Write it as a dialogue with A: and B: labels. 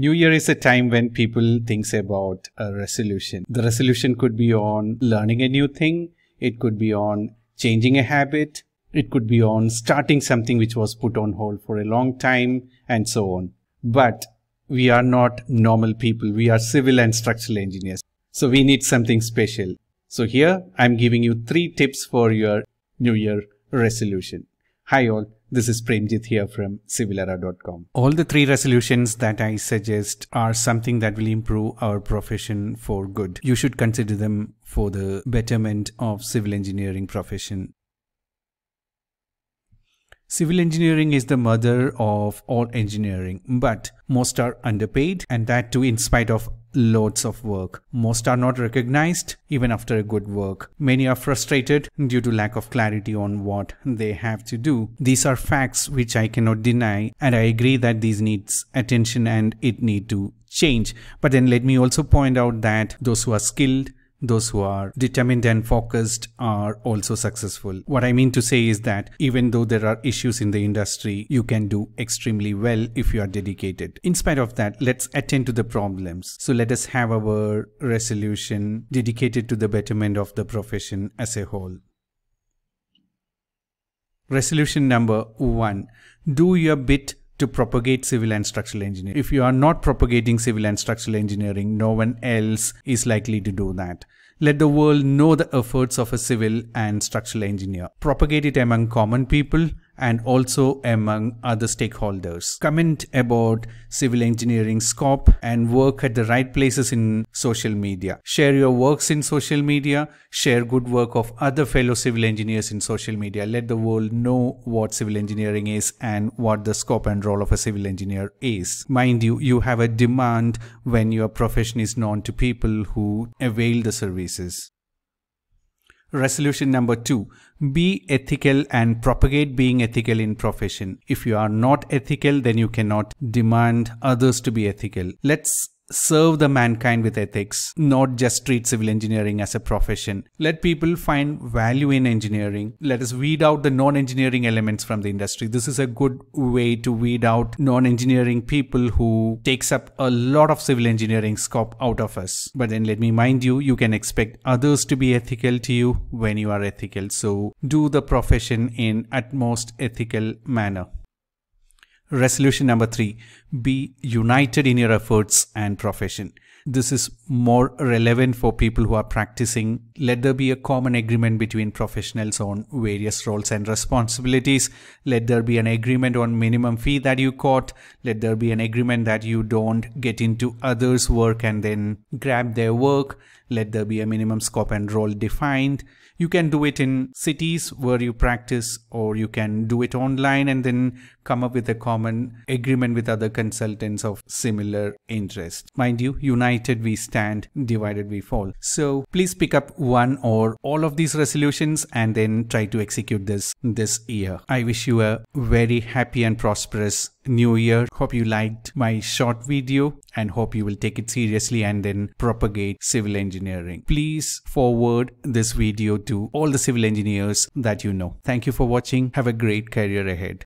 A: New Year is a time when people thinks about a resolution. The resolution could be on learning a new thing. It could be on changing a habit. It could be on starting something which was put on hold for a long time and so on. But we are not normal people. We are civil and structural engineers. So we need something special. So here I'm giving you three tips for your New Year resolution. Hi all. This is Premjit here from civilera.com. All the three resolutions that I suggest are something that will improve our profession for good. You should consider them for the betterment of civil engineering profession. Civil engineering is the mother of all engineering, but most are underpaid and that too in spite of loads of work. Most are not recognized even after a good work. Many are frustrated due to lack of clarity on what they have to do. These are facts which I cannot deny and I agree that these needs attention and it need to change. But then let me also point out that those who are skilled those who are determined and focused are also successful. What I mean to say is that even though there are issues in the industry, you can do extremely well if you are dedicated. In spite of that, let's attend to the problems. So let us have our resolution dedicated to the betterment of the profession as a whole. Resolution number one. Do your bit to propagate civil and structural engineering. If you are not propagating civil and structural engineering, no one else is likely to do that. Let the world know the efforts of a civil and structural engineer. Propagate it among common people and also among other stakeholders. Comment about civil engineering scope and work at the right places in social media. Share your works in social media. Share good work of other fellow civil engineers in social media. Let the world know what civil engineering is and what the scope and role of a civil engineer is. Mind you, you have a demand when your profession is known to people who avail the services. Resolution number two, be ethical and propagate being ethical in profession. If you are not ethical, then you cannot demand others to be ethical. Let's serve the mankind with ethics, not just treat civil engineering as a profession. Let people find value in engineering. Let us weed out the non-engineering elements from the industry. This is a good way to weed out non-engineering people who takes up a lot of civil engineering scope out of us. But then let me mind you, you can expect others to be ethical to you when you are ethical. So do the profession in utmost ethical manner. Resolution number three, be united in your efforts and profession. This is more relevant for people who are practicing. Let there be a common agreement between professionals on various roles and responsibilities. Let there be an agreement on minimum fee that you quote. Let there be an agreement that you don't get into others' work and then grab their work. Let there be a minimum scope and role defined. You can do it in cities where you practice or you can do it online and then come up with a common agreement with other consultants of similar interest. Mind you, united we stand, divided we fall. So please pick up one or all of these resolutions and then try to execute this this year. I wish you a very happy and prosperous new year. Hope you liked my short video and hope you will take it seriously and then propagate civil engineering. Please forward this video to all the civil engineers that you know. Thank you for watching. Have a great career ahead.